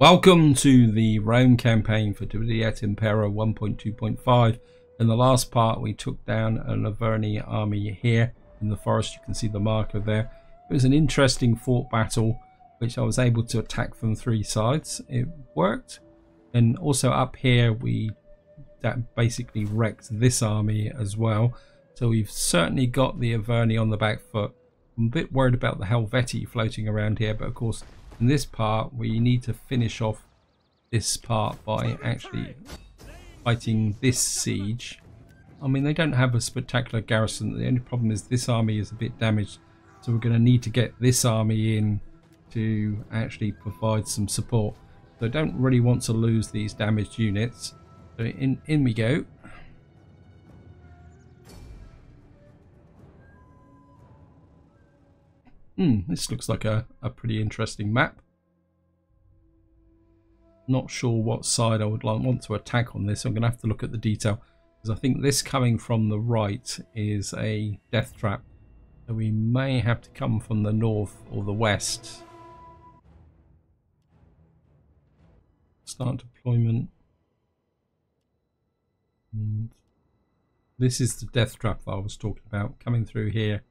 Welcome to the Rome campaign for Divide et Impera 1.2.5. In the last part we took down an Arverni army here in the forest. You can see the marker there. It was an interesting fort battle which I was able to attack from three sides. It worked. And also up here we that basically wrecked this army as well. So we've certainly got the Arverni on the back foot. I'm a bit worried about the Helvetii floating around here, but of course in this part we need to finish off this part by actually fighting this siege. I mean they don't have a spectacular garrison, the only problem is this army is a bit damaged so we're going to need to get this army in to actually provide some support. So I don't really want to lose these damaged units. So in, in we go. Hmm, this looks like a, a pretty interesting map. Not sure what side I would like, want to attack on this. I'm going to have to look at the detail. Because I think this coming from the right is a death trap. So we may have to come from the north or the west. Start deployment. And this is the death trap that I was talking about. Coming through here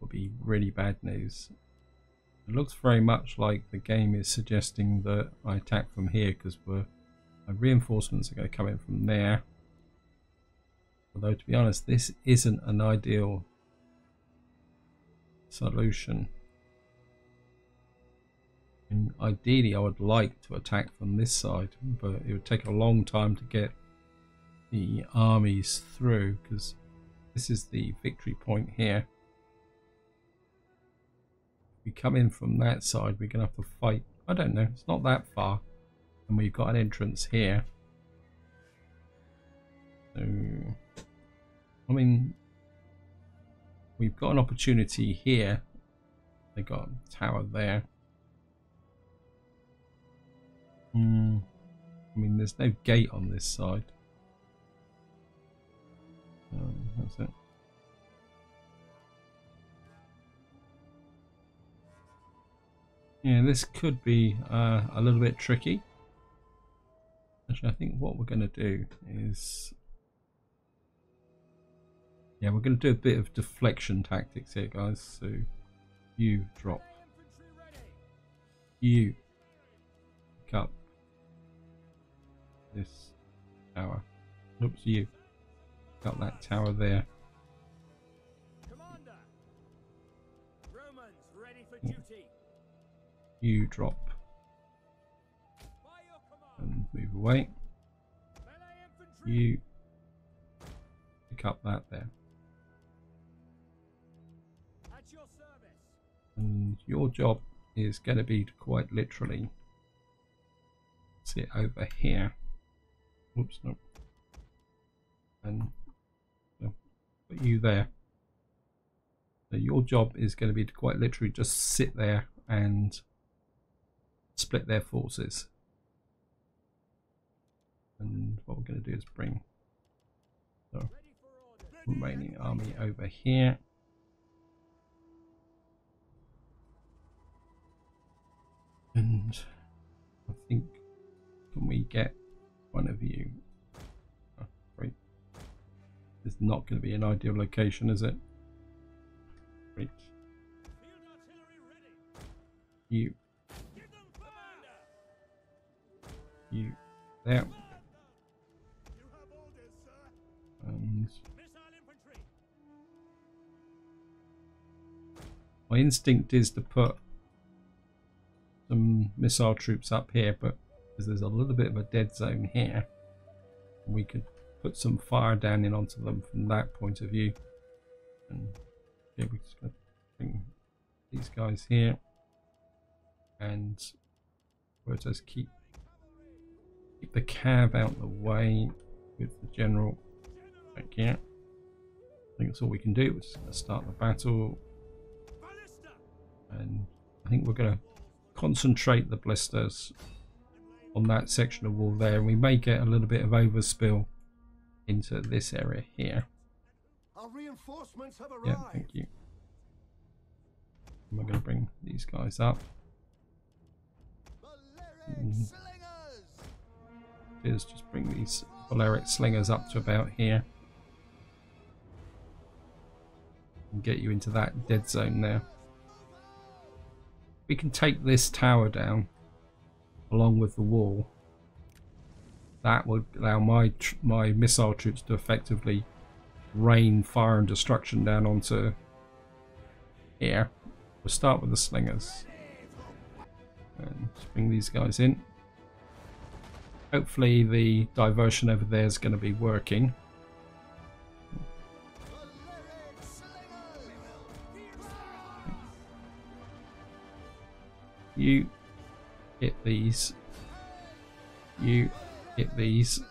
would be really bad news. It looks very much like the game is suggesting that I attack from here because my uh, reinforcements are going to come in from there. Although to be honest, this isn't an ideal solution. And ideally I would like to attack from this side, but it would take a long time to get the armies through because this is the victory point here come in from that side, we're going to have to fight. I don't know, it's not that far. And we've got an entrance here. So, I mean, we've got an opportunity here. They got a tower there. Hmm. I mean, there's no gate on this side. Um, that's it. Yeah, this could be uh, a little bit tricky. Actually, I think what we're going to do is... Yeah, we're going to do a bit of deflection tactics here, guys. So, you drop. You pick up this tower. Oops, you. Got that tower there. You drop and move away. You pick up that there. And your job is going to be to quite literally sit over here. Whoops, no. And put you there. So your job is going to be to quite literally just sit there and split their forces. And what we're going to do is bring the remaining army over here. And I think, can we get one of you? Oh. It's not going to be an ideal location, is it? Great. You you. My instinct is to put some missile troops up here, but there's a little bit of a dead zone here, we could put some fire down in onto them from that point of view. And yeah, we're just going to bring these guys here, and we'll just keep Keep the cav out the way with the general back here. I think that's all we can do. We're just going to start the battle. And I think we're going to concentrate the ballistas on that section of wall there. And we may get a little bit of overspill into this area here. Our reinforcements have arrived. Yeah, thank you. And we're going to bring these guys up. Is just bring these Balearic slingers up to about here. And get you into that dead zone there. We can take this tower down along with the wall. That would allow my my missile troops to effectively rain fire and destruction down onto here. We'll start with the slingers. And bring these guys in. Hopefully the diversion over there is going to be working. You hit these. You hit these.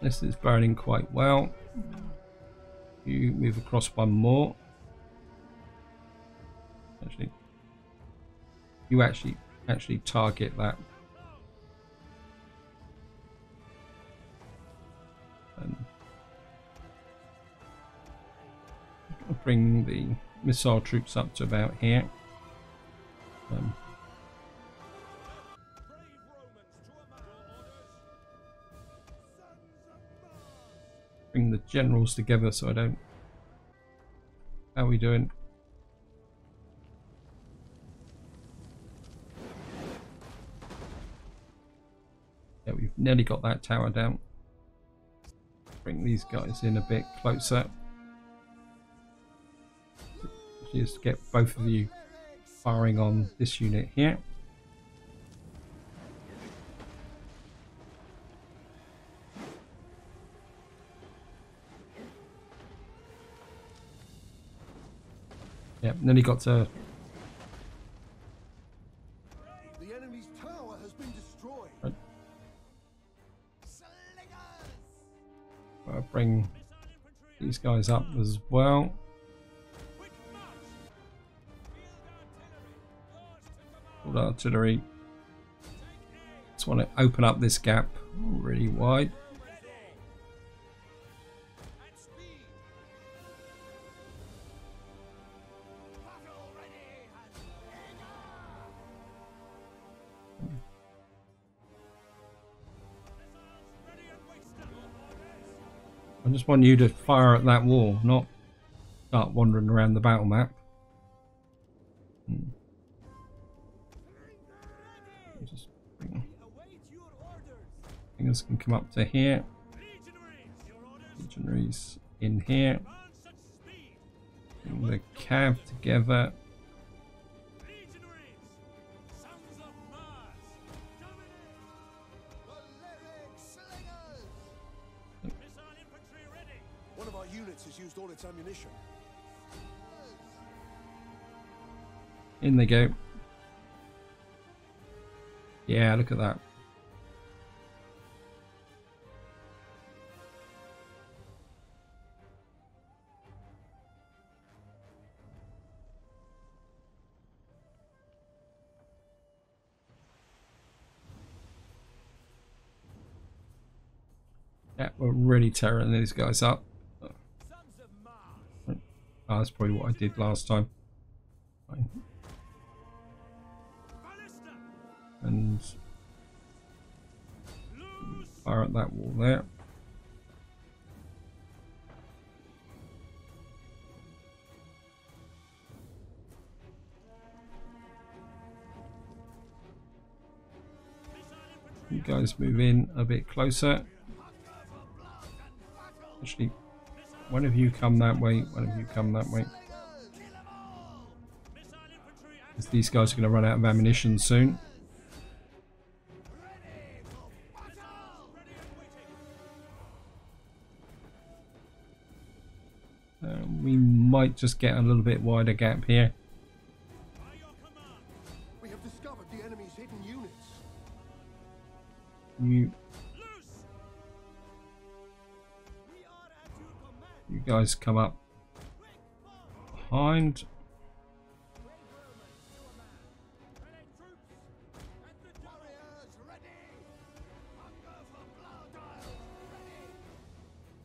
This is burning quite well. You move across one more. Actually, you actually actually target that. And bring the missile troops up to about here. Um, bring the generals together so I don't... How are we doing? Nearly got that tower down. Bring these guys in a bit closer. Just get both of you firing on this unit here. Yep, nearly got to. Guys up as well. Field artillery. Just want to open up this gap really wide. I just want you to fire at that wall, not start wandering around the battle map. Hmm. Just things can come up to here. Legionaries in here. Bring the cav together. Ammunition. In they go. Yeah, look at that. Yeah, we're really tearing these guys up. That's probably what I did last time. And fire at that wall there. You guys move in a bit closer. Actually, one of you come that way, one of you come that way. Because these guys are going to run out of ammunition soon. Uh, we might just get a little bit wider gap here. Guys come up behind.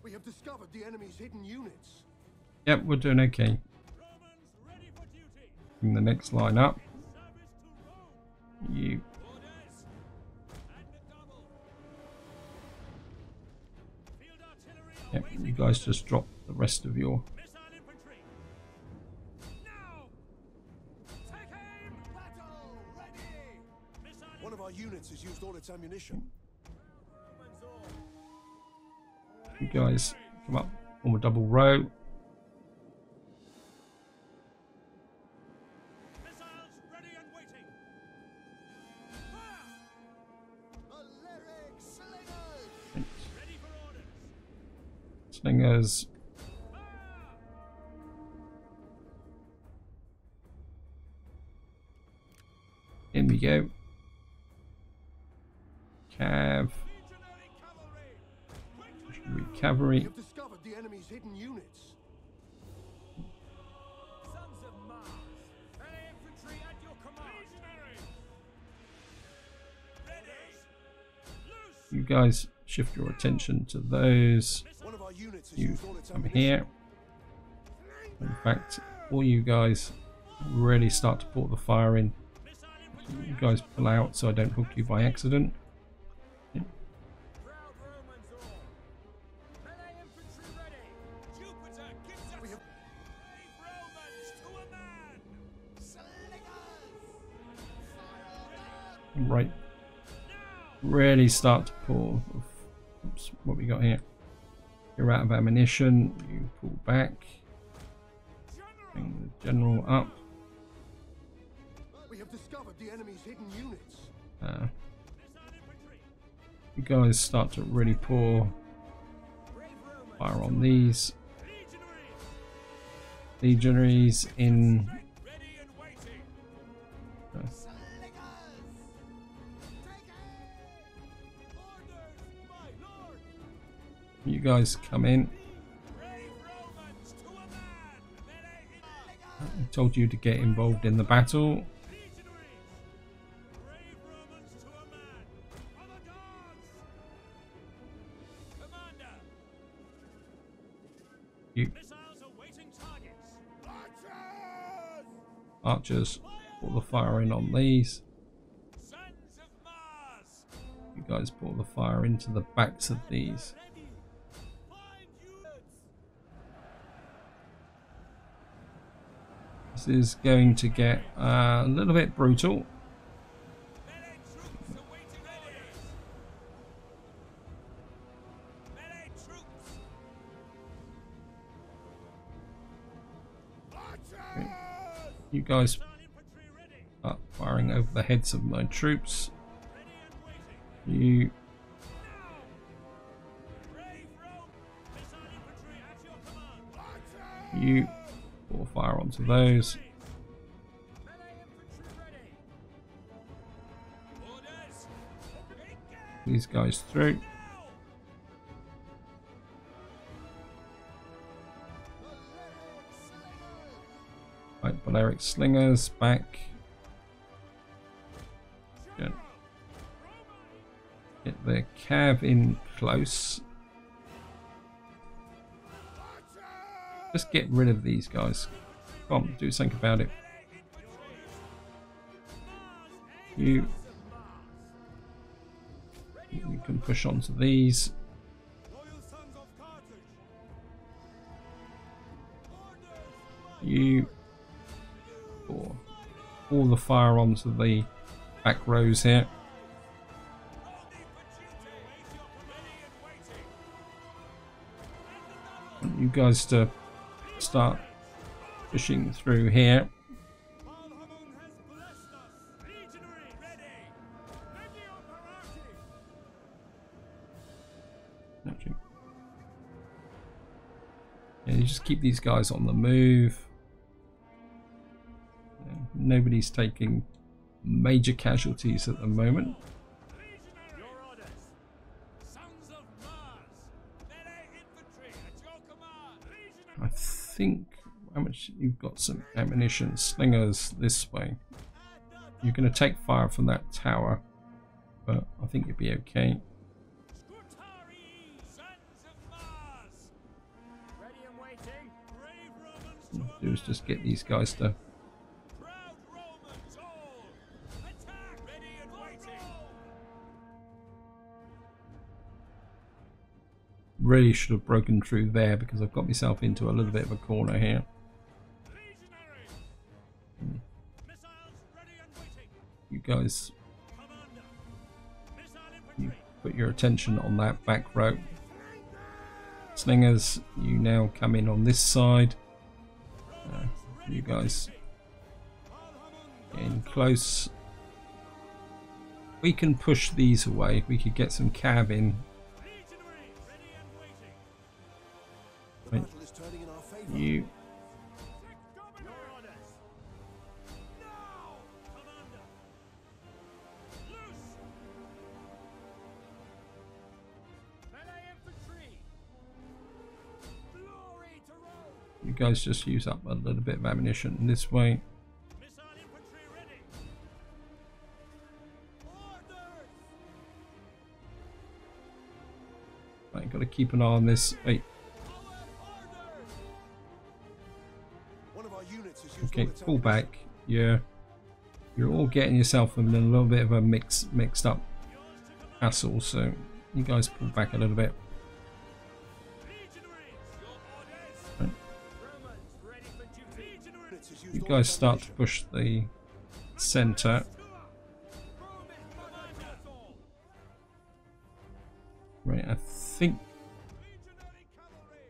We have discovered the enemy's hidden units. Yep, we're doing okay. Bring the next line up. You Yep, you guys just drop the rest of your One of our units has used all its ammunition. you guys come up on a double row. Slingers. At your command! Ready! You guys shift your attention to those. One of our units You used all come here. In fact, all you guys really start to put the fire in. You guys pull out so I don't hook you by accident. Right. Really start to pull. Oops, what we got here? You're out of ammunition. You pull back. Bring the general up. Have discovered the enemy's hidden units. Uh, you guys start to really pour fire on these legionaries in. You guys come in. I told you to get involved in the battle. Archers! pour the fire in on these. You guys pour the fire into the backs of these. This is going to get uh, a little bit brutal. Guys are firing over the heads of my troops. You you pour fire onto those. These guys through. Balearic slingers back. Get the cav in close. Just get rid of these guys. Come on, do something about it. You you can push onto these. You all the fire onto the back rows here. You guys to start pushing through here. Just keep these guys on the move. Nobody's taking major casualties at the moment. I think how much you've got some ammunition slingers this way. You're going to take fire from that tower, but I think you'll be okay. Do is just get these guys to really should have broken through there because I've got myself into a little bit of a corner here. Waiting! You guys you put your attention on that back row. Slingers, you now come in on this side. Uh, you guys in close. We can push these away. We could get some cav in. Guys just use up a little bit of ammunition this way. Right, got to keep an eye on this. Wait, okay, pull back. Yeah, you're all getting yourself in a little bit of a mix, mixed up hassle. So you guys pull back a little bit. Guys start to push the center. Right, I think Legionary cavalry!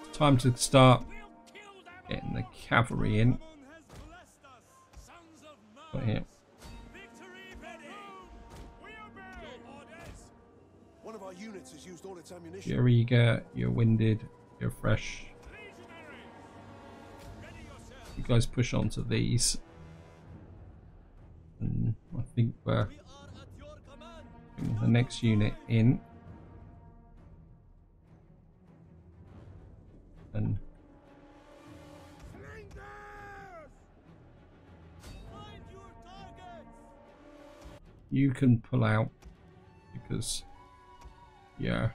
it's time to start We'll kill them getting the cavalry in. Ramon has blessed us! Sons of Right here. We obey! One of our units has used all its ammunition. You're eager, you're winded, you're fresh. Guys push onto these. And I think we're We are at your command! bringing the next unit in. And Flankers! Find your targets! you can pull out because yeah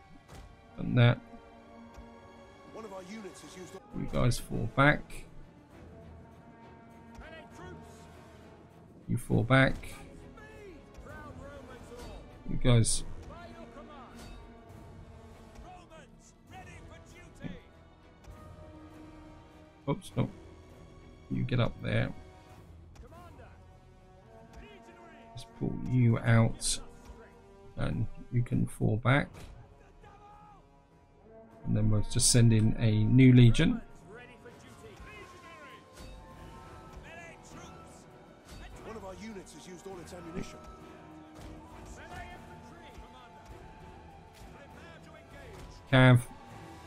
and that One of our units has used you guys fall back you fall back. You guys. Oops no you get up there. Just pull you out and you can fall back. And then we'll just send in a new legion its ammunition. Melee infantry! Commander! Prepare to engage! cav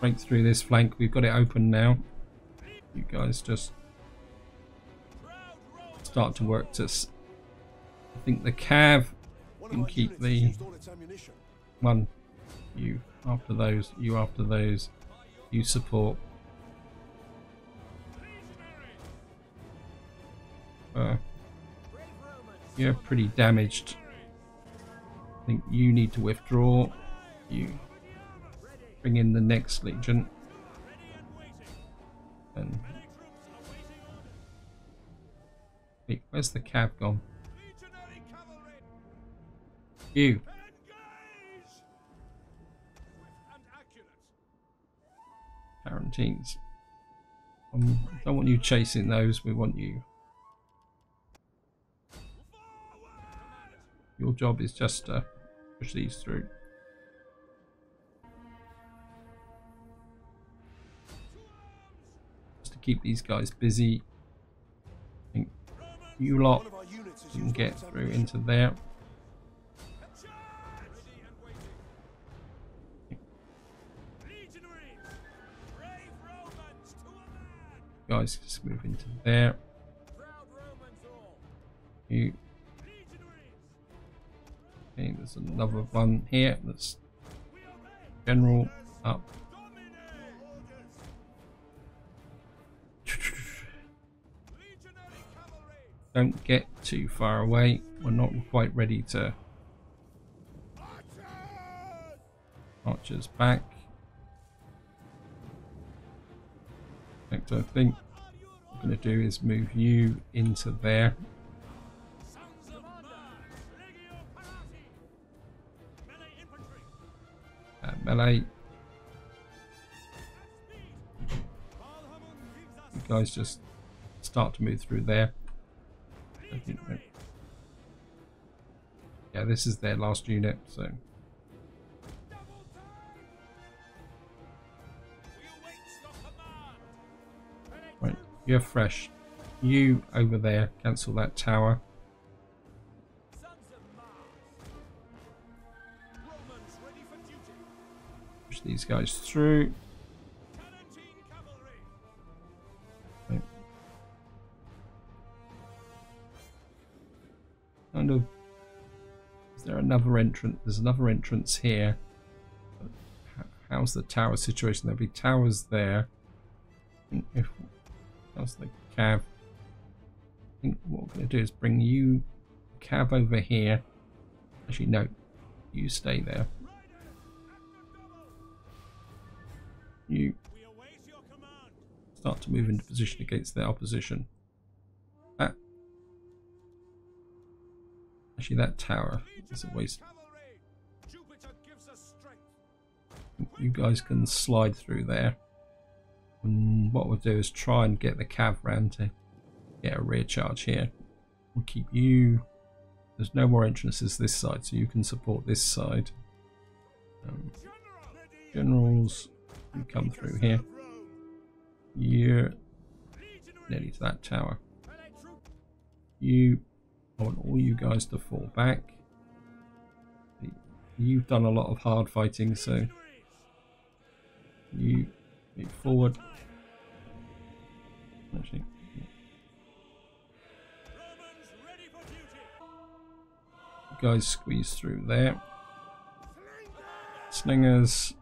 break through this flank we've got it open now you guys just start to work to s- I think the cav can keep the has used all its ammunition. one you after those you after those you support uh! You're pretty damaged. I think you need to withdraw. You bring in the next legion. And wait, where's the cav gone? You. Quarantines. Um, don't want you chasing those. We want you your job is just to push these through. Just to keep these guys busy. I think you lot can get through into there. Guys just move into there. You! Okay there's another one here that's general up. Don't get too far away. We're not quite ready to Archers! back. Next I think what I'm going to do is move you into there melee. You guys just start to move through there. Yeah, this is their last unit, so right, you're fresh. You over there, cancel that tower. Push these guys through. Kind of. Is there another entrance? There's another entrance here. How's the tower situation? There'll be towers there. If how's the cav? I think what we're going to do is bring you cav over here. Actually, no, you stay there. Start to move into position against their opposition. That actually that tower is a waste. You guys can slide through there. And what we'll do is try and get the cav round to get a rear charge here. We'll keep you. There's no more entrances this side, so you can support this side. Um, generals, you come through here. You're nearly to that tower. You, I want all you guys to fall back. You've done a lot of hard fighting, so you move forward. Actually, you guys squeeze through there. Slingers,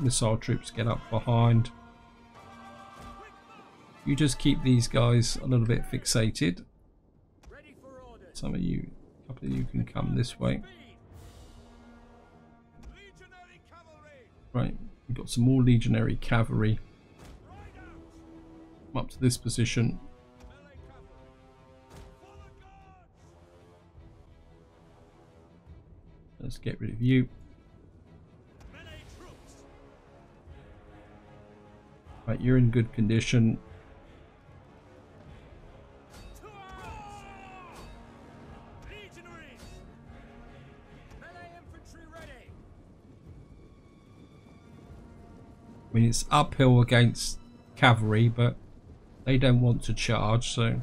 missile troops get up behind. You just keep these guys a little bit fixated. Some of you, a couple of you can come this way. Right, we've got some more legionary cavalry Come up to this position. Let's get rid of you. Right, you're in good condition. I mean, it's uphill against cavalry, but they don't want to charge, so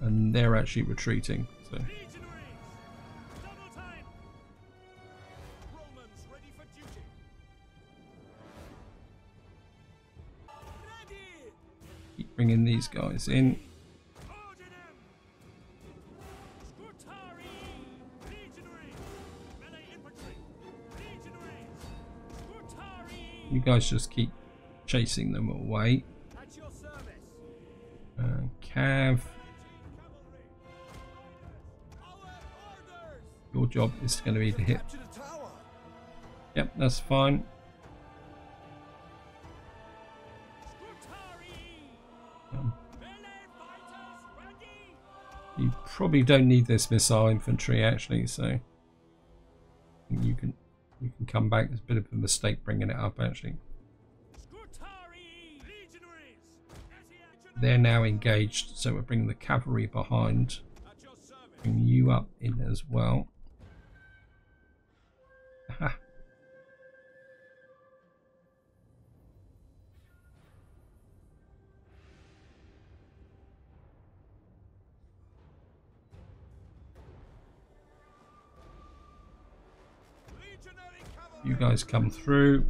and they're actually retreating. So keep bringing these guys in. Guys just keep chasing them away. Uh, Cav! Your job is going to be to hit. Yep, that's fine. Um, you probably don't need this missile infantry actually, so you can you can come back. It's a bit of a mistake bringing it up actually. They're now engaged, so we're bringing the cavalry behind. At your service! Bring you up in as well. You guys come through.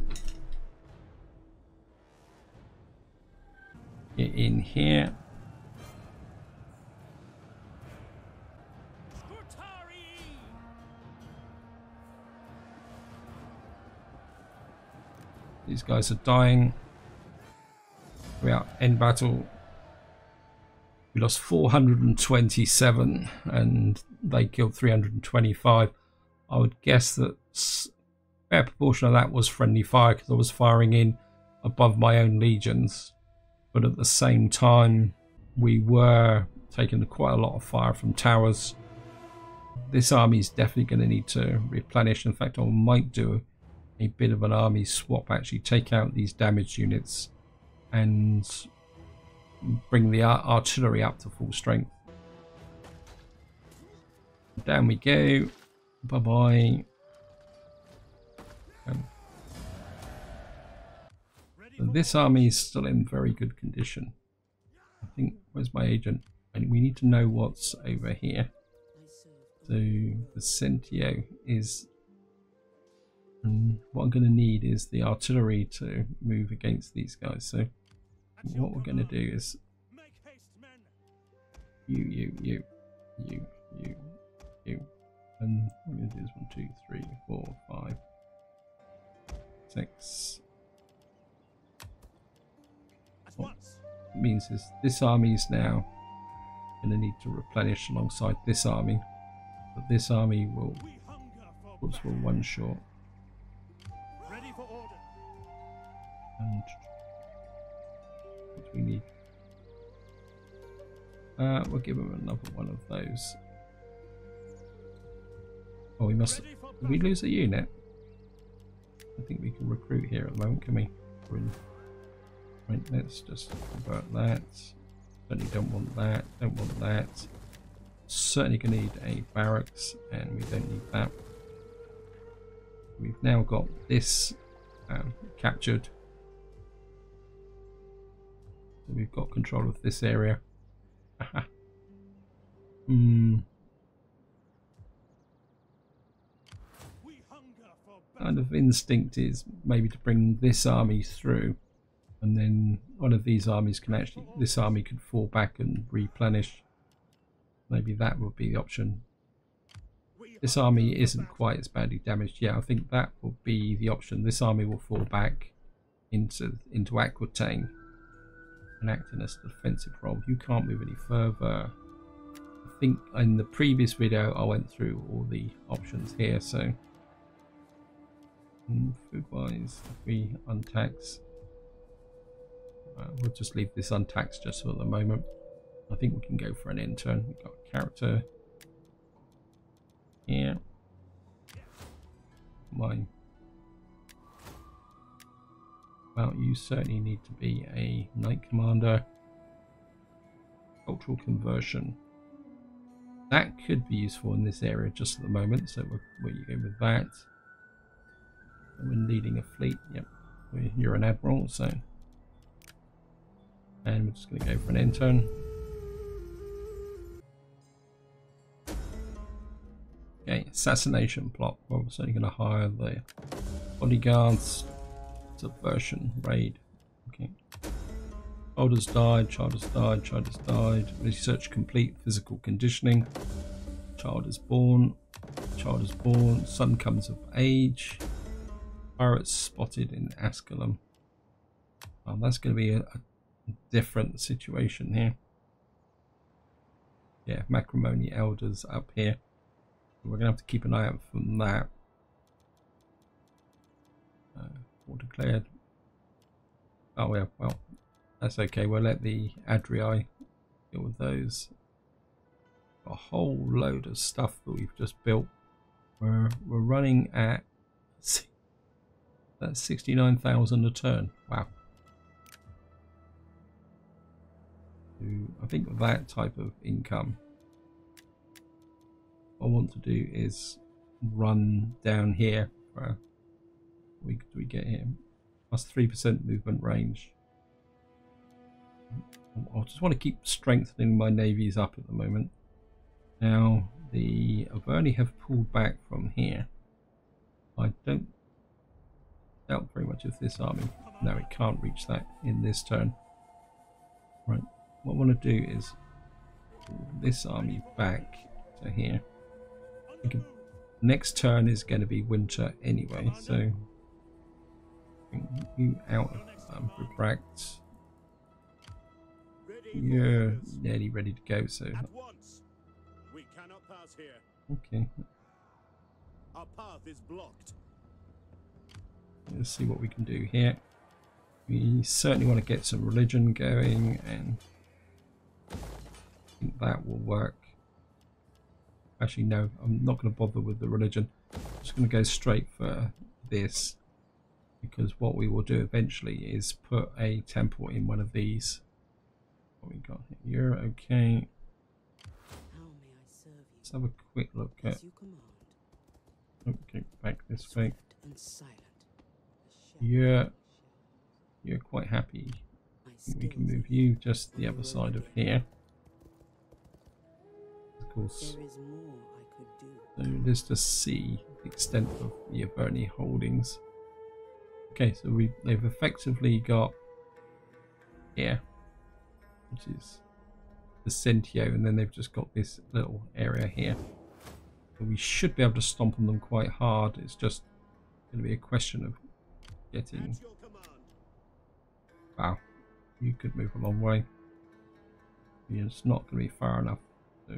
Get in here. These guys are dying. We are end battle. We lost 427 and they killed 325. I would guess that fair proportion of that was friendly fire because I was firing in above my own legions. But at the same time, we were taking quite a lot of fire from towers. this army is definitely going to need to replenish. In fact, I might do a bit of an army swap, actually take out these damaged units and bring the ar artillery up to full strength. Down we go. Bye-bye. Um, this army is still in very good condition. I think, where's my agent? And we need to know what's over here. So the Centio is, and what I'm going to need is the artillery to move against these guys. So what we're going to do is you, you, you, you, you, you, and I'm going to do this one, two, three, four, five, six. At once. means is this army is now going to need to replenish alongside this army, but this army will whoops, will one short. Ready for order. And what do we need? Uh, we'll give him another one of those. Oh, we must. Did we lose a unit? I think we can recruit here at the moment, can we? Right, let's just convert that. Certainly don't want that. Don't want that. Certainly gonna need a barracks, and we don't need that. We've now got this um, captured. So we've got control of this area. Hmm. We hunger for kind of instinct is maybe to bring this army through and then one of these armies can actually this army could fall back and replenish. Maybe that would be the option. This army isn't quite as badly damaged. Yeah i think that will be the option. This army will fall back into into aquitaine and act in a defensive role. You can't move any further. I think in the previous video i went through all the options here so food wise we untax. Uh, we'll just leave this untaxed just for the moment. I think we can go for an intern. We've got a character. Here mine. Well you certainly need to be a knight commander. Cultural conversion. That could be useful in this area just at the moment so we'll, we'll go with that when leading a fleet. Yep, you're an admiral, so. And we're just going to go for an intern. Okay, assassination plot. Well, we're certainly going to hire the bodyguards. Subversion raid. Okay. Childers died. Child has died. Child has died. Research complete. Physical conditioning. Child is born. Child is born. Son comes of age. Pirates spotted in Ascalon. Well, that's going to be a, a different situation here. Yeah, Marcomanni Elders up here. We're going to have to keep an eye out from that. Uh, war declared. Oh, yeah, well, that's okay. We'll let the Aedui deal with those. A whole load of stuff that we've just built. We're, we're running at that's 69,000 a turn. Wow. I think that type of income, I want to do is run down here. For, we do we get here? Plus 3% movement range. I just want to keep strengthening my navies up at the moment. Now, the Arverni have pulled back from here. I don't doubt very much of this army. No, it can't reach that in this turn. Right, what I want to do is this army back to here. Can- Next turn is going to be winter anyway, so you out of um, Bibracte. You're nearly ready to go, so We cannot pass here. okay. Our path is blocked. Let's see what we can do here. We certainly want to get some religion going and I think that will work. Actually, no, I'm not going to bother with the religion. I'm just going to go straight for this because what we will do eventually is put a temple in one of these. What we got here? Okay. How may I serve you? Let's have a quick look at. Okay, back this way. Swift and silent. A shadow You're you're quite happy. I I think we can move you just the other side of here. Of course, There is more I could so is to see the extent of the Arverni holdings. Okay, so we they've effectively got here, which is the Centio, and then they've just got this little area here. So we should be able to stomp on them quite hard. It's just going to be a question of At. Wow, you could move a long way. It's not going to be far enough. So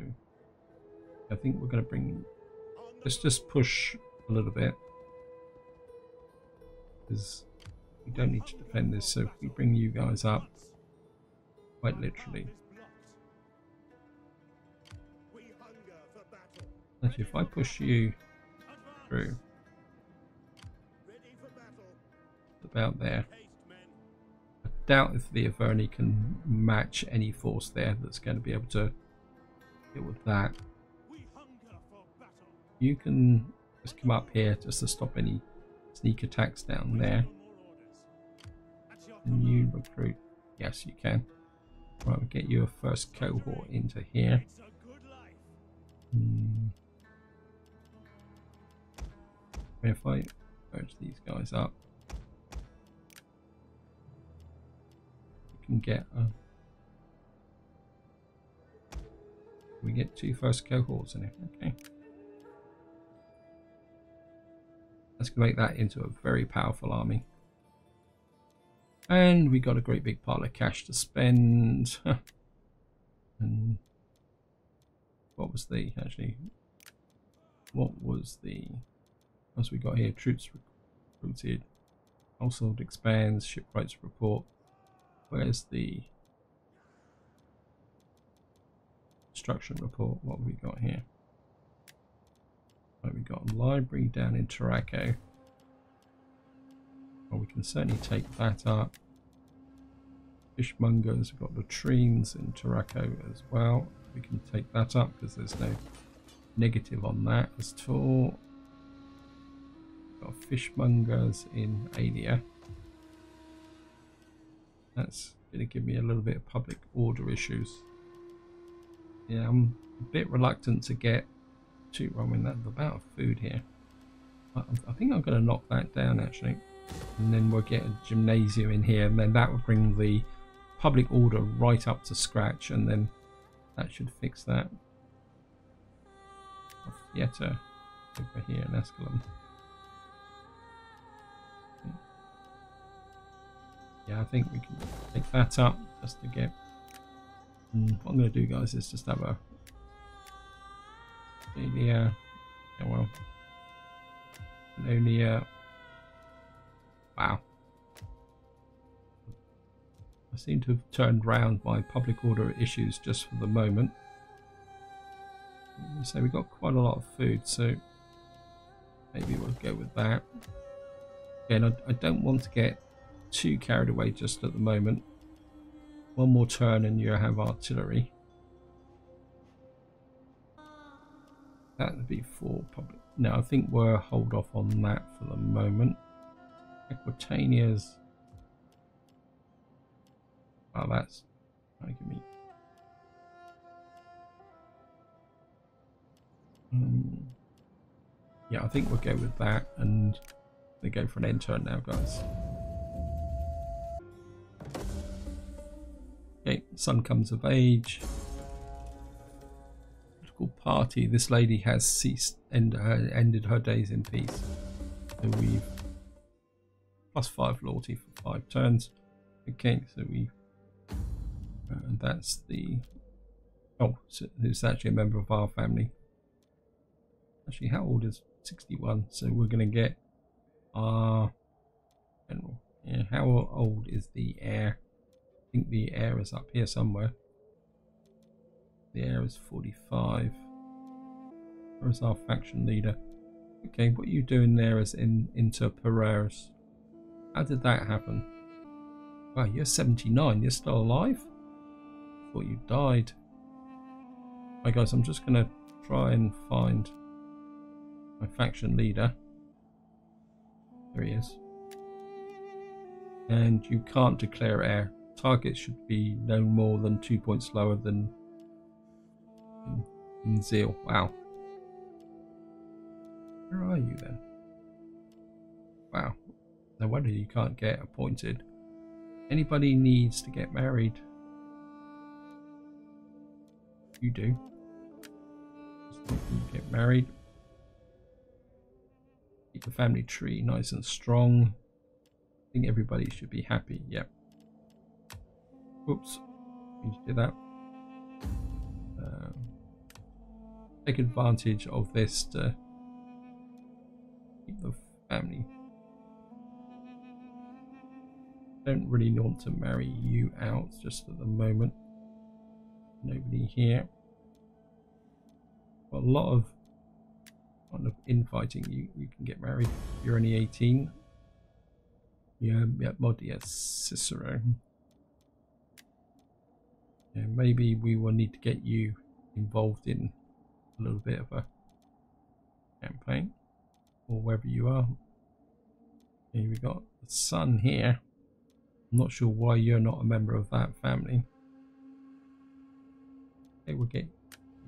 I think we're going to bring. Let's just push a little bit. Because we don't need to defend this. So if we bring you guys up, quite literally. is blocked. We hunger for battle. Actually, if I push you through about there, I doubt if the Arverni can match any force there that's going to be able to deal with that. You can just come up here just to stop any sneak attacks down there. You recruit? Yes, you can. Right, we'll get you a first cohort into here. Hmm. If I merge these guys up, can get a. We get two first cohorts in here. Okay. Let's make that into a very powerful army. And we got a great big pile of cash to spend. and what was the actually? What was the? As we got here, troops recruited, household expands, shipwrights report. Where's the construction report? What have we got here? Right, we got library down in Tarraco. Well, we can certainly take that up. Fishmongers, we've got latrines in Tarraco as well. We can take that up because there's no negative on that at all. Got fishmongers in Adia. That's going to give me a little bit of public order issues. Yeah, I'm a bit reluctant to get too. Mean, that's about food here. I, I think I'm going to knock that down actually, and then we'll get a gymnasium in here, and then that will bring the public order right up to scratch, and then that should fix that. A theatre over here in Escalon. Yeah, I think we can take that up just to get. Mm, what I'm going to do, guys, is just have a. Yeah, yeah, well. Only, uh. Wow. I seem to have turned round my public order issues just for the moment. So we got quite a lot of food, so maybe we'll go with that. Again, I, I don't want to get too carried away just at the moment. One more turn and you have artillery. That would be for public. No, I think we'll hold off on that for the moment. Aquitania's. Oh, that's. Give me. Um, yeah, I think we'll go with that and we go for an end turn now, guys. Son comes of age. Political party. This lady has ceased, end, uh, ended her days in peace. So we've plus five loyalty for five turns. Okay, so we. Uh, that's the. Oh, so who's actually a member of our family. Actually, how old is 61? So we're going to get our general. Yeah, how old is the heir? I think the air is up here somewhere. The air is 45. Where's our faction leader? Okay, what are you doing there as in Inter Pereras? How did that happen? Wow, you're 79. You're still alive? Thought you died. Hi guys, I'm just gonna try and find my faction leader. There he is. And you can't declare air. Target should be no more than two points lower than in, Zeal. Wow. Where are you then? Wow. No wonder you can't get appointed. Anybody needs to get married. You do. You get married. Keep the family tree nice and strong. I think everybody should be happy. Yep. Oops. Need to do that. Um, take advantage of this to keep the family. Don't really want to marry you out just at the moment. Nobody here. Got a lot of kind of infighting. You you can get married. You're only 18. Yeah, yeah, Modius Cicero. Yeah, maybe we will need to get you involved in a little bit of a campaign or wherever you are. Here we got the son here. I'm not sure why you're not a member of that family. They we'll get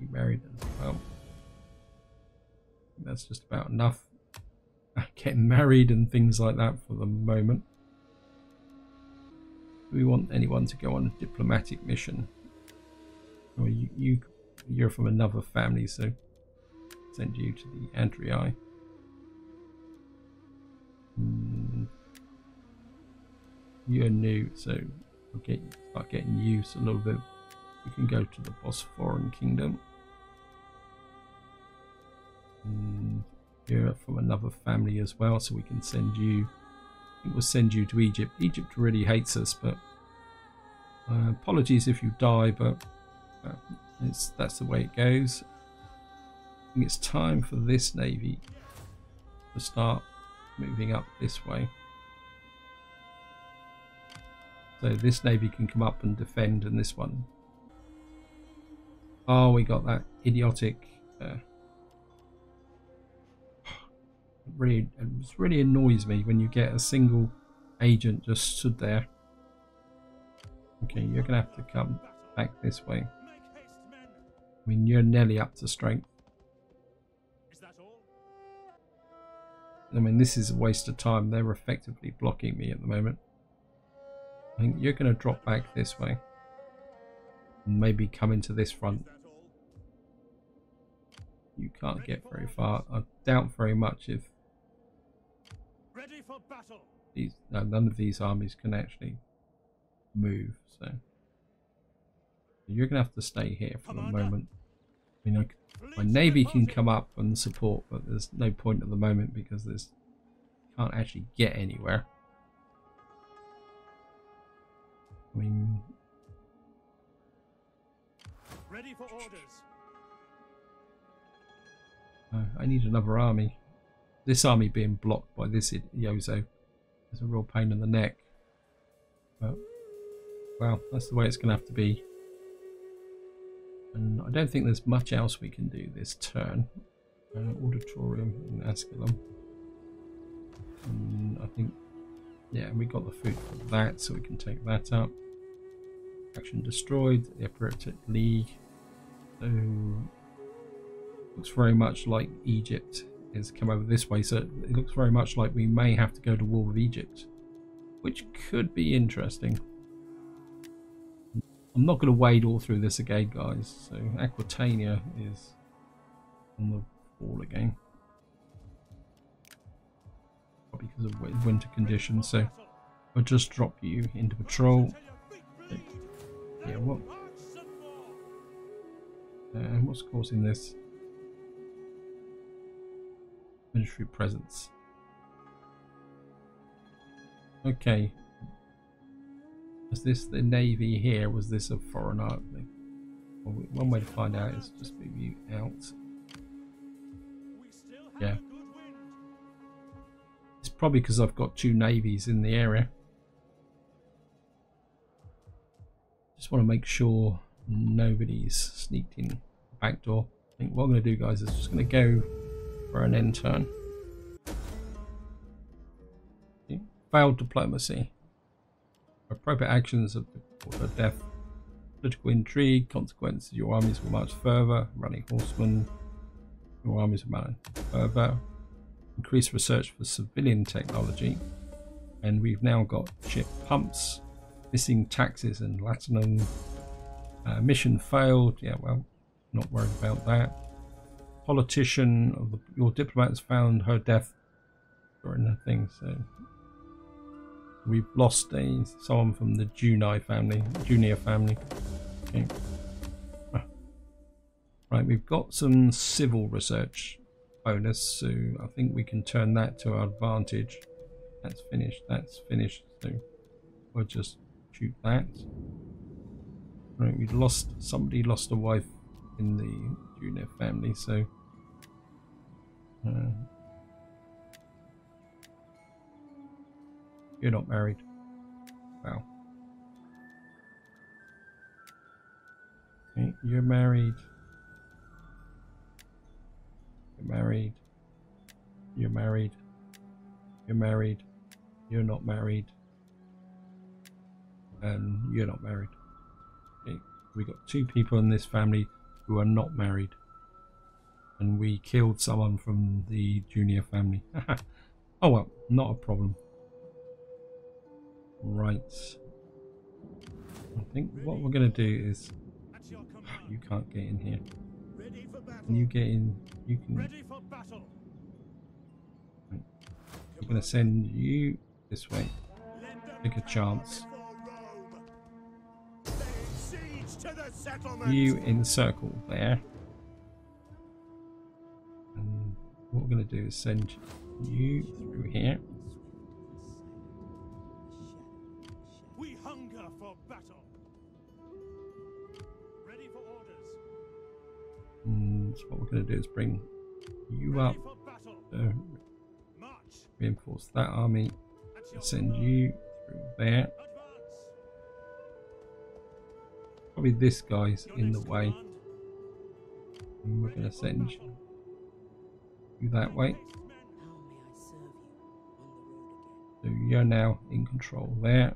you married as well. That's just about enough. Getting married and things like that for the moment. Do we want anyone to go on a diplomatic mission? Or you, you you're from another family, so send you to the Andrii. Hmm. You're new, so we'll get start getting used a little bit. You can go to the Bosphorian Kingdom. And you're from another family as well, so we can send you. I think we'll send you to Egypt. Egypt really hates us, but uh, apologies if you die, but uh, it's that's the way it goes. I think it's time for this navy to start moving up this way. So this navy can come up and defend, and this one. Oh, we got that idiotic. Uh, really, it really annoys me when you get a single agent just stood there. Okay, you're gonna have to come back this way. I mean, you're nearly up to strength. I mean, this is a waste of time. They're effectively blocking me at the moment. I think you're going to drop back this way. And maybe come into this front. You can't get very far. I doubt very much if. These... No, none of these armies can actually move, so... You're going to have to stay here for the moment. I mean, I my navy can come up and support, but there's no point at the moment because there's can't actually get anywhere. I mean, Ready for orders. uh, I need another army. This army being blocked by this Yozo is a real pain in the neck. But, well, that's the way it's going to have to be. And I don't think there's much else we can do this turn. Uh, auditorium in Asculum. And I think, yeah, we got the food for that, so we can take that up. Action destroyed, the Operatic League. So, looks very much like Egypt has come over this way, so it looks very much like we may have to go to war with Egypt, which could be interesting. I'm not going to wade all through this again, guys. So Aquitania is on the wall again, probably because of winter conditions. So I'll just drop you into patrol. Yeah, what? Uh, what's causing this? Military presence. Okay. Was this the navy here? Was this a foreign army? Well, we- one way to find out is just move you out. Yeah. It's probably because I've got two navies in the area. Just want to make sure nobody's sneaked in the back door. I think what I'm going to do, guys, is just going to go for an intern. Failed diplomacy. Appropriate actions of the death. Political intrigue. Consequences. Your armies will march further. Running horsemen. Your armies will march further. Increased research for civilian technology. And we've now got ship pumps. Missing taxes and Latinum. Uh, mission failed. Yeah, well, not worried about that. Politician of the, your diplomats found her death during the thing. So we've lost a someone from the Junai family, Junior family. Okay. Ah. Right, we've got some civil research bonus, so I think we can turn that to our advantage. That's finished. That's finished. So we'll just shoot that. Right, we lost somebody lost a wife in the Junior family, so uh, you're not married. Wow. Okay, you're married. You're married. You're married. You're married. You're not married. And you're not married. Okay. We got two people in this family who are not married. And we killed someone from the junior family. oh well, not a problem. Right. I think what we're going to do is... At your command. You can't get in here. Ready for battle. Can you get in? You can... Ready for battle. I'm going to send you this way. Take a chance. You encircle there. And what we're going to do is send you through here. We hunger for battle. Ready for orders. Mm, and what we're going to do is bring you Ready up to reinforce that army. Send you through there. Probably this guy's in the way. And we're going to send you that way. The? So you're now in control there.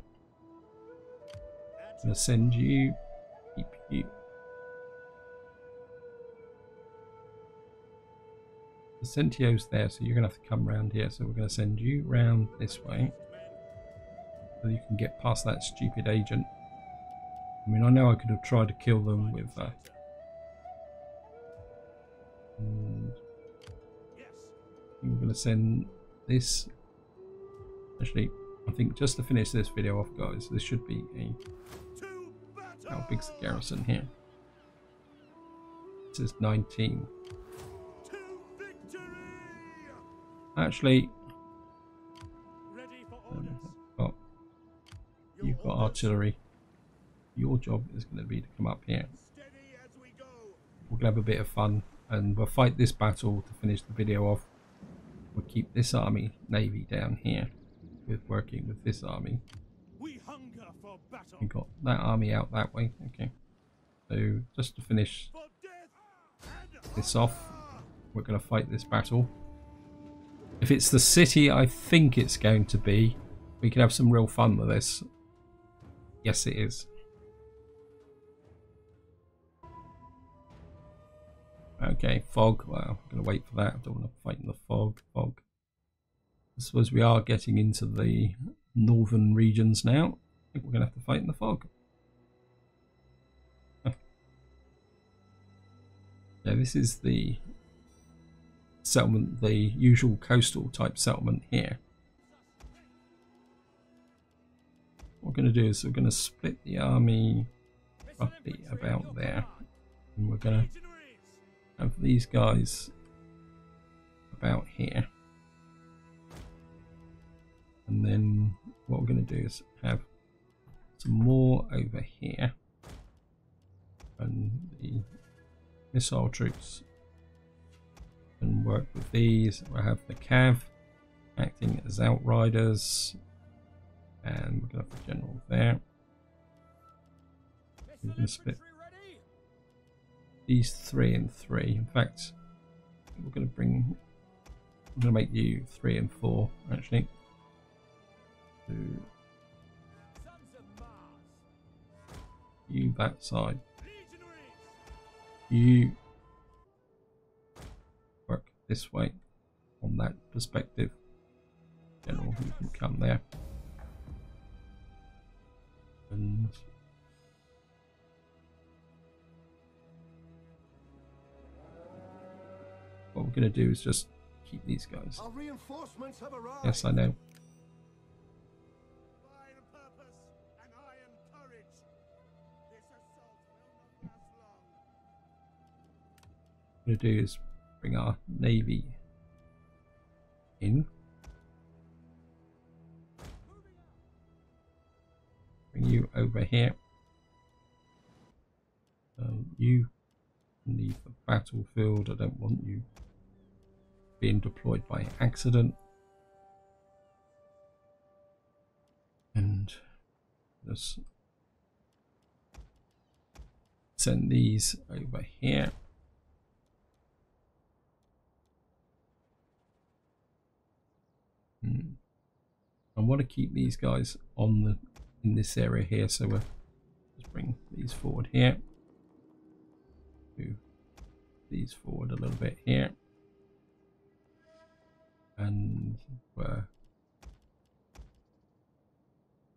I'm going to send you. Keep you. Vicentio's there, so you're going to have to come round here. So we're going to send you round this way. So you can get past that stupid agent. I mean, I know I could have tried to kill them with uh, and Yes. we're going to send this. Actually, I think just to finish this video off, guys, this should be a how big's the garrison here? This is 19. Actually, uh, Your you've got artillery. Your job is going to be to come up here. We're going to have a bit of fun and we'll fight this battle to finish the video off. We'll keep this army, navy down here with working with this army. We hunger for battle. We got that army out that way. Okay. So just to finish For death and this off, we're going to fight this battle. If it's the city I think it's going to be, we can have some real fun with this. Yes, it is. Okay, fog. Well, I'm going to wait for that. I don't want to fight in the fog. Fog. I suppose we are getting into the northern regions now. I think we're going to have to fight in the fog. Yeah, this is the settlement, the usual coastal type settlement here. What we're going to do is we're going to split the army roughly about there. And we're going to. Have these guys about here. And then what we're going to do is have some more over here. And the missile troops can work with these. We'll have the Cav acting as outriders. And we're going to have the general there. We're going to split? These three and three. In fact, we're going to bring. I'm going to make you three and four actually. You that side. You work this way on that perspective. General, you can come there. And what we're going to do is just keep these guys. Our reinforcements have arrived. Yes, I know. Fine purpose and iron courage. This assault will not last long. What we're going to do is bring our navy in. Bring you over here. Um, you leave the battlefield. I don't want you being deployed by accident. And just send these over here. Hmm. I want to keep these guys on the in this area here, so we'll just bring these forward here. Move these forward a little bit here. And where?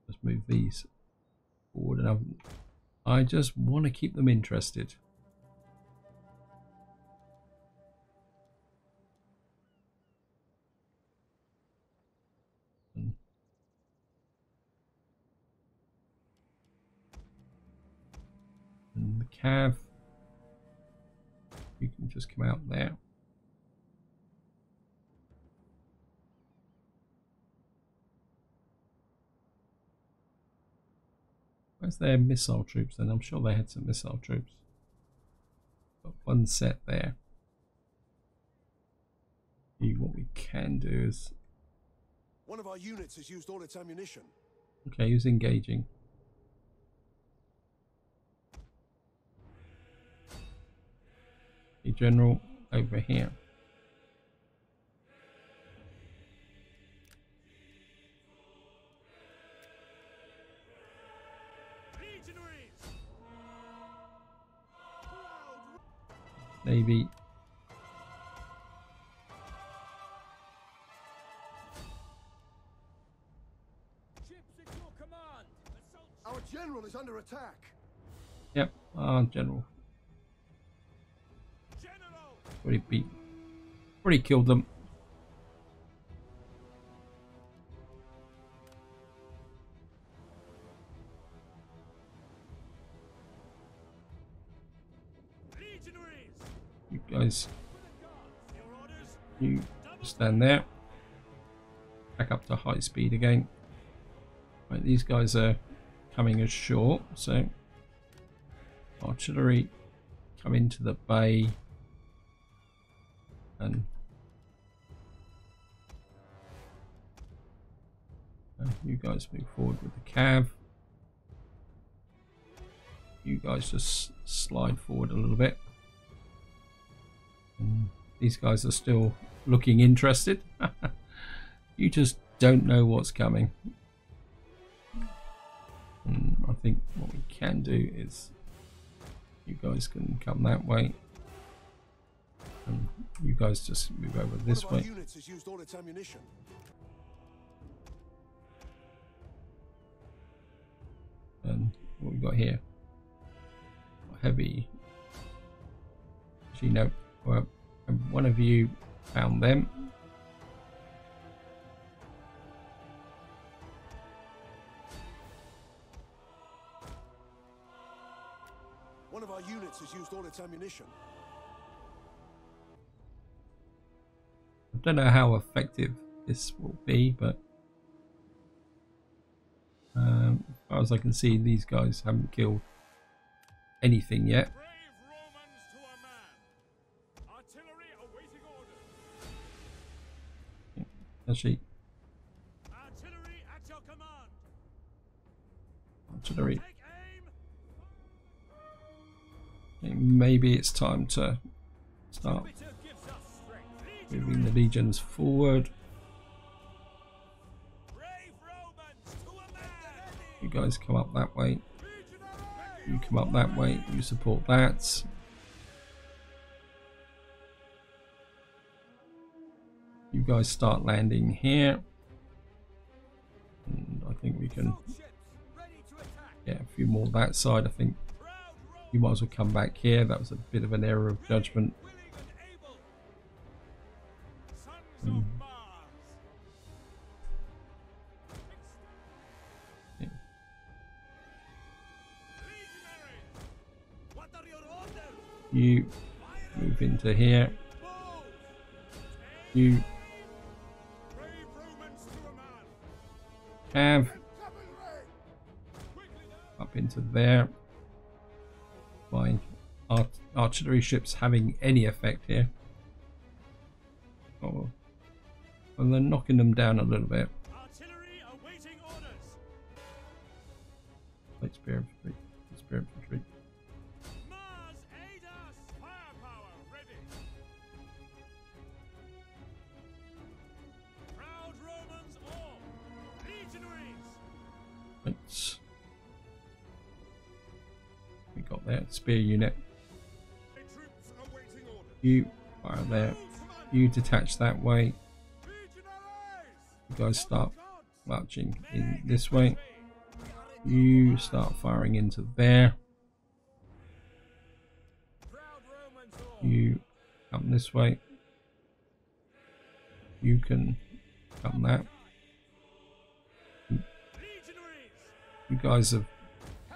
Let's move these forward. And I'm, I just want to keep them interested. And the cav you can just come out there where's their missile troops then? I'm sure they had some missile troops. Got one set there. See, what we can do is One of our units has used all its ammunition. okay who's engaging? The general over here Navy. Ships at your command. Assault. Our general is under attack. Yep, ah, general. General. Already beat. Already killed them. Guys, you stand there. Back up to high speed again. Right, these guys are coming ashore, so artillery come into the bay and you guys move forward with the cav. You guys just slide forward a little bit. And these guys are still looking interested. you just don't know what's coming. And I think what we can do is you guys can come that way. And you guys just move over this One of our way. units has used all its ammunition. And what we got here? Heavy. Actually, no. Well, one of you found them. One of our units has used all its ammunition. I don't know how effective this will be, but um, as far as I can see, these guys haven't killed anything yet. Actually, Artillery at your command. artillery. Okay, Maybe it's time to start Jupiter gives us strength. moving the legions forward. Brave Romans to a man. You guys come up that way. You come up that way. You support that. You guys start landing here. And I think we can get a few more that side. I think you might as well come back here. That was a bit of an error of judgment. You move into here. You have up into there. My art artillery ships having any effect here. Oh, well, they're knocking them down a little bit. Artillery awaiting orders. Light spear infantry, light spear infantry. There. Spear unit. You fire there. You detach that way. You guys start marching in this way. You start firing into there. You come this way. You can come that. You guys have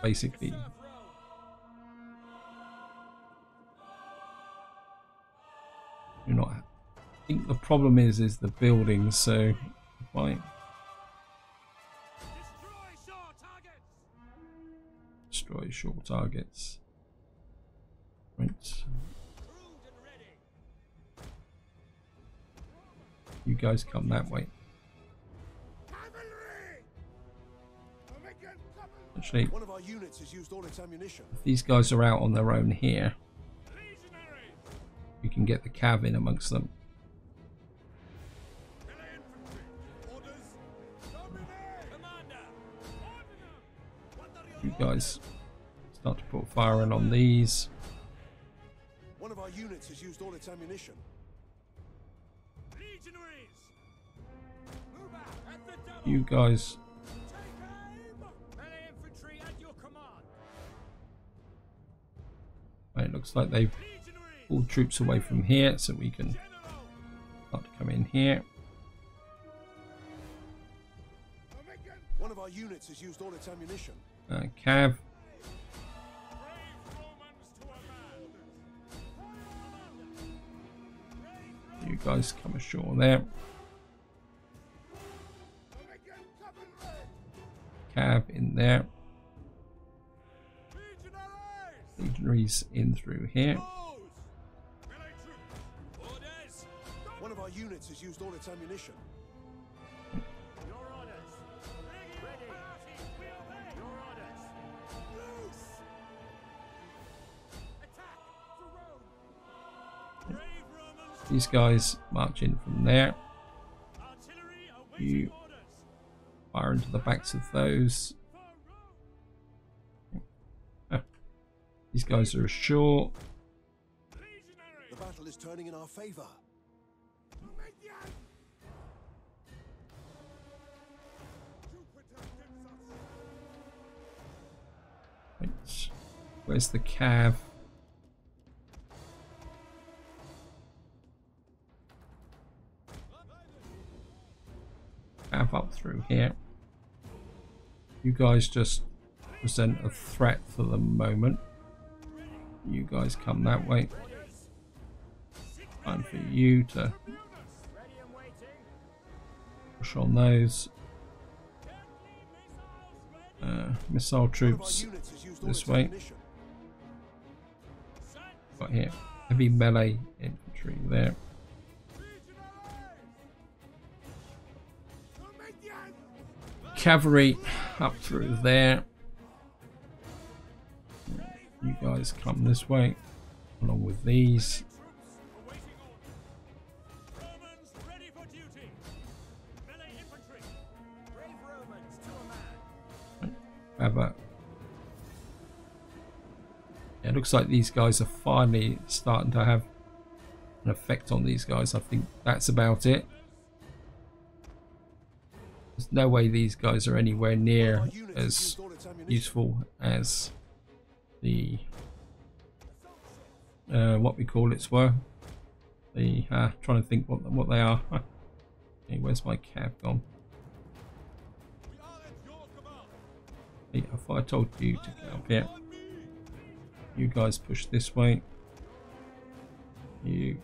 basically You're not. I think the problem is is the buildings. So I Destroy shore targets. destroy short targets. Right. Crewed and ready. You guys come that way. Actually, One of our units has used all its ammunition. these guys are out on their own here. We can get the cav in amongst them. Melee infantry. Orders. Domine. Commander. Ordnance. What are your You guys start to put fire in on these. One of our units has used all its ammunition. Legionaries. Move out at the double. You guys Take aim. Infantry at your command. Right, it looks like they've Pulled troops away from here, so we can start to come in here. One of our units has used all its ammunition. Uh, cav, Brave Romans to a man. you guys come ashore there. Cav in there. Legionaries in through here. Units has used all its ammunition. Your orders. Ready. We obey. Your orders. Loose. Attack for Rome. Brave Romans. These guys march in from there. Artillery awaiting You- orders. Fire into the backs of those. These guys are ashore. Legionaries. The battle is turning in our favor. Right. Where's the cav? Cav up through here. You guys just present a threat for the moment. You guys come that way. Time for you to. Push on those uh, missile troops. this way. Got here heavy melee infantry there. Cavalry up through there. You guys come this way, along with these. Man. have a yeah, it looks like these guys are finally starting to have an effect on these guys. I think that's about it. There's no way these guys are anywhere near Our units have as used all its ammunition. useful as the uh, what we call it were. The uh, trying to think what what they are. hey, where's my cab gone? Hey, if I told you to get up here, you guys push this way. You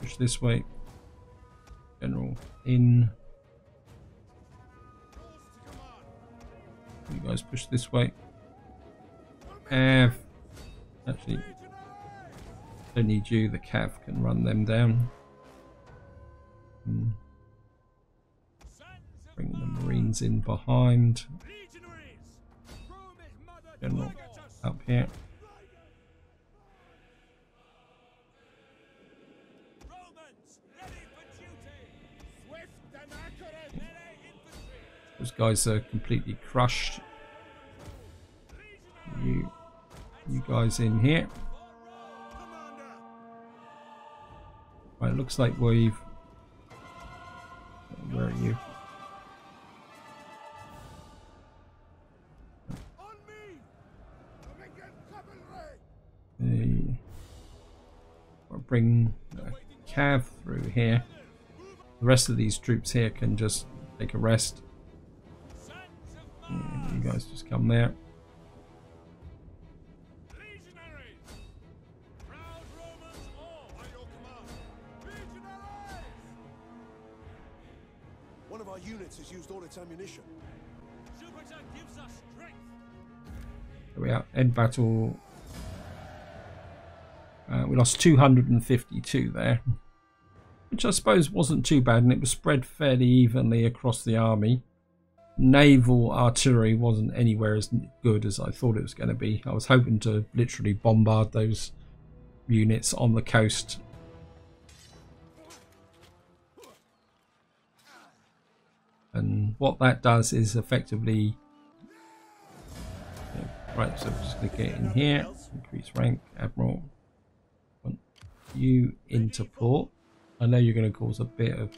push this way. General in. You guys push this way. Cav. Actually, don't need you. The Cav can run them down. Hmm, Bring the Marines in behind. Melee infantry. Those guys are completely crushed. You, you guys in here. Right, it looks like we've. Where are you? Bring Cav through here. The rest of these troops here can just take a rest. Yeah, You guys just come there. legionaries. Proud Romans all. By your command. Legionaries. One of our units has used all its ammunition. Jupiter gives us strength. There we are. End battle. Uh, we lost 252 there, which I suppose wasn't too bad, and it was spread fairly evenly across the army. Naval artillery wasn't anywhere as good as I thought it was going to be. I was hoping to literally bombard those units on the coast. And what that does is effectively Right, so we're just going to get in here, increase rank, Admiral. You into port. I know you're going to cause a bit of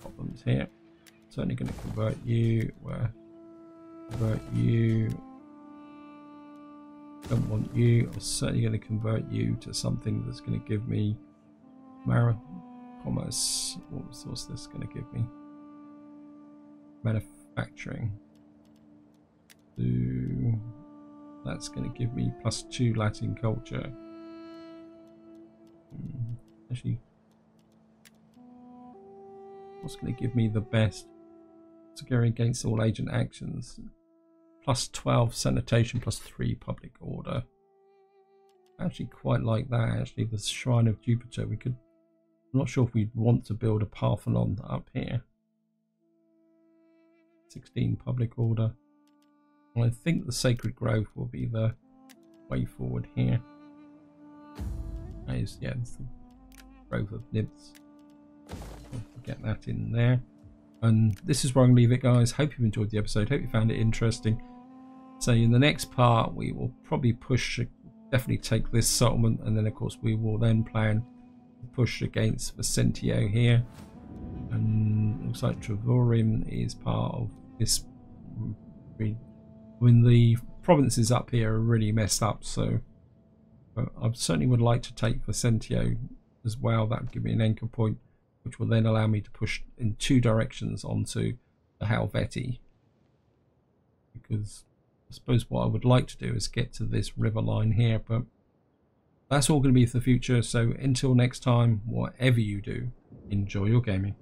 problems here. Certainly going to convert you, where convert you. Don't want you. I'm certainly going to convert you to something that's going to give me Mara commerce. What's, this going to give me? Manufacturing to that's going to give me plus two Latin culture. Actually, what's going to give me the best? Go against all agent actions. Plus 12 sanitation, plus 3 public order. Actually quite like that. Actually, the Shrine of Jupiter. We could. I'm not sure if we'd want to build a Parthenon up here. 16 public order. I think the Sacred Grove will be the way forward here. Yeah, it's the Grove of Nibs. Get that in there. And this is where I'm going to leave it, guys. Hope you've enjoyed the episode. Hope you found it interesting. So in the next part, we will probably push, definitely take this settlement, and then of course we will then plan to push against Vicentio here. And looks like Trevorim is part of this I mean, the provinces up here are really messed up. So uh, I certainly would like to take Vicentio as well. That would give me an anchor point, which will then allow me to push in two directions onto the Helvetii. Because I suppose what I would like to do is get to this river line here, but that's all going to be for the future. So until next time, whatever you do, enjoy your gaming.